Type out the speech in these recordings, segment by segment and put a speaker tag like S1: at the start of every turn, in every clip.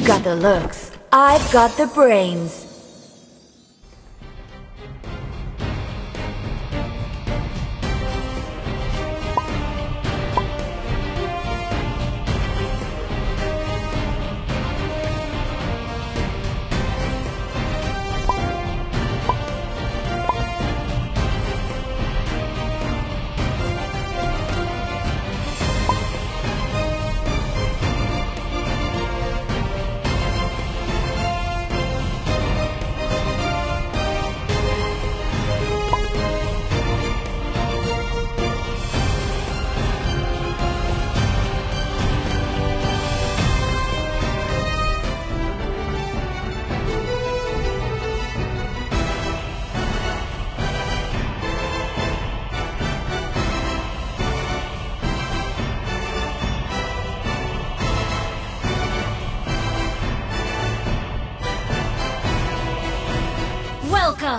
S1: You've got the looks. I've got the brains.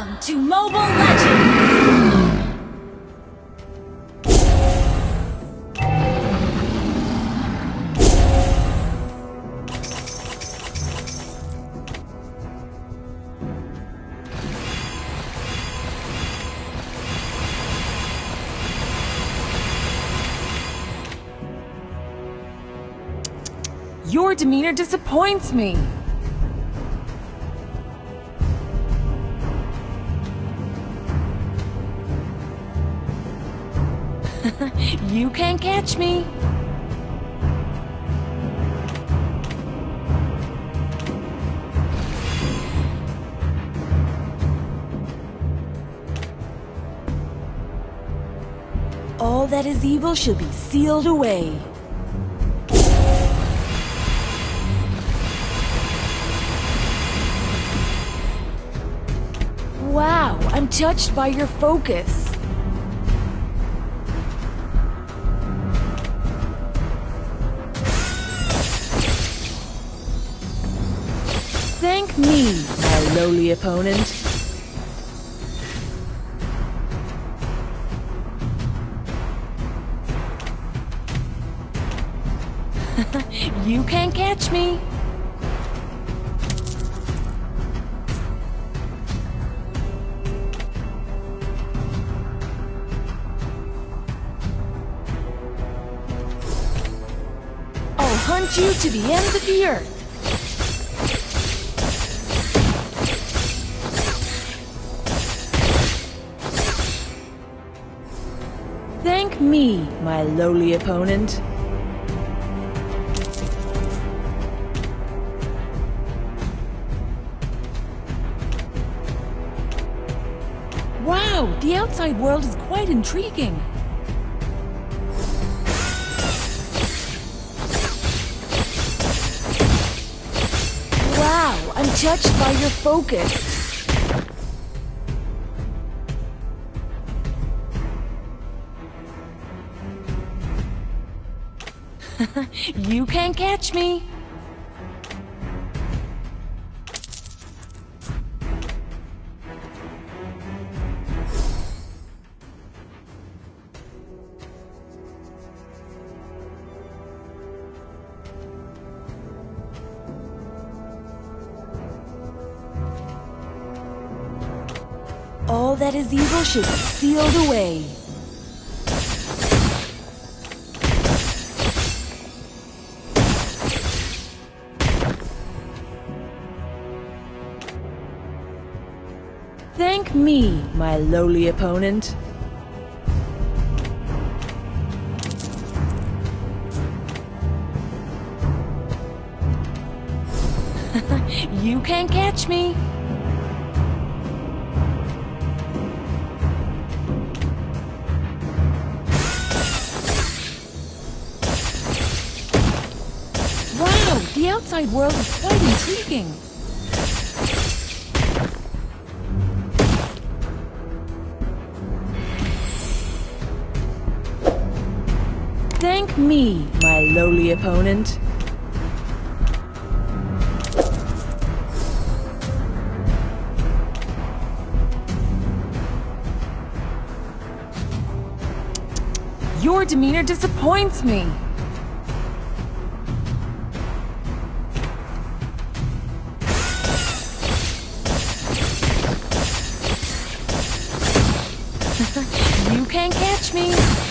S1: Welcome to Mobile Legends!
S2: Your demeanor disappoints me. you can't catch me. All that is evil shall be sealed away. Wow, I'm touched by your focus. Me, my lowly opponent. you can't catch me. I'll hunt you to the ends of the earth. Me, my lowly opponent. Wow, the outside world is quite intriguing. Wow, I'm touched by your focus. you can't catch me. All that is evil should be sealed away. Me, my lowly opponent. you can't catch me. Wow, the outside world is quite intriguing. me, my lowly opponent. Your demeanor disappoints me. you can't catch me.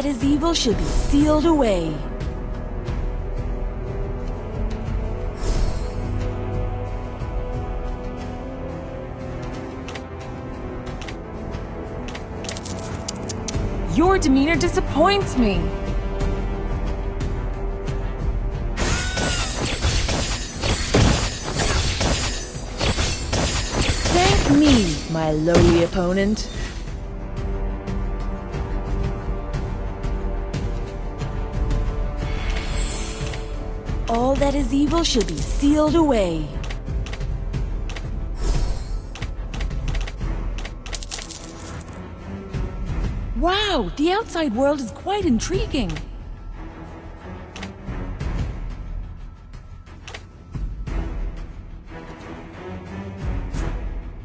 S2: That is evil should be sealed away.
S3: Your demeanor disappoints me.
S2: Thank me, my lowly opponent. All that is evil should be sealed away.
S3: Wow, the outside world is quite intriguing.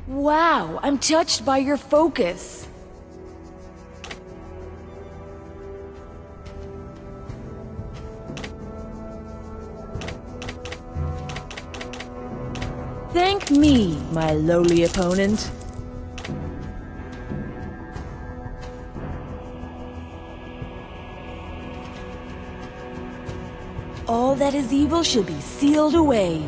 S2: Wow, I'm touched by your focus. Thank me, my lowly opponent. All that is evil shall be sealed away.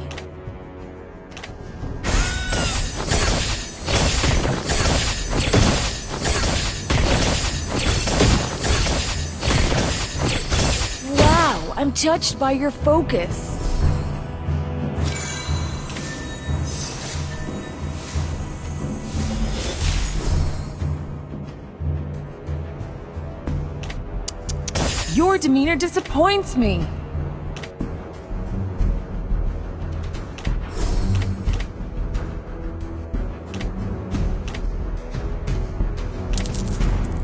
S2: Wow, I'm touched by your focus.
S3: Your demeanor disappoints me.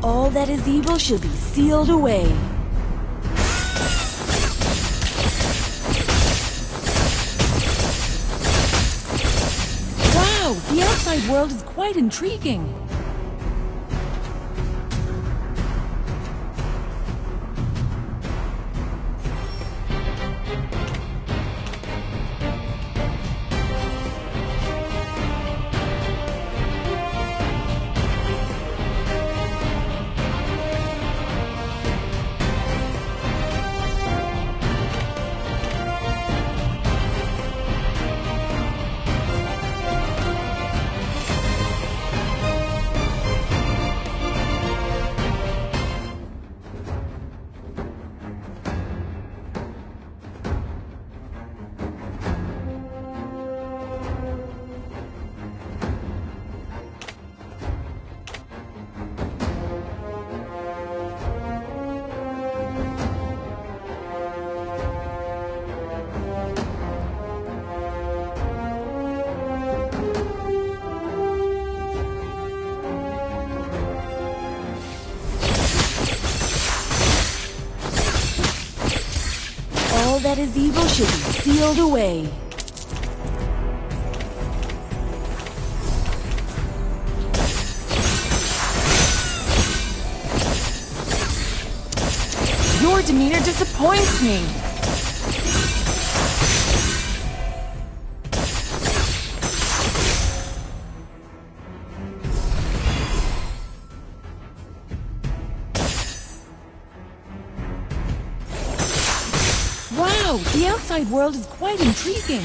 S2: All that is evil should be sealed away.
S3: Wow, the outside world is quite intriguing.
S2: All that is evil should be sealed away.
S3: Your demeanor disappoints me. The outside world is quite intriguing.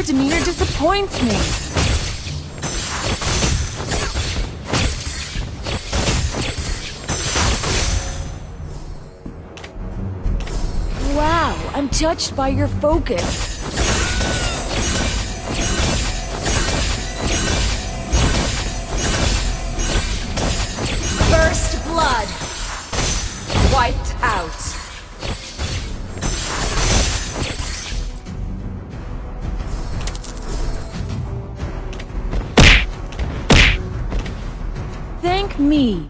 S3: Your demeanor disappoints me.
S2: Wow, I'm touched by your focus.
S3: Thank me.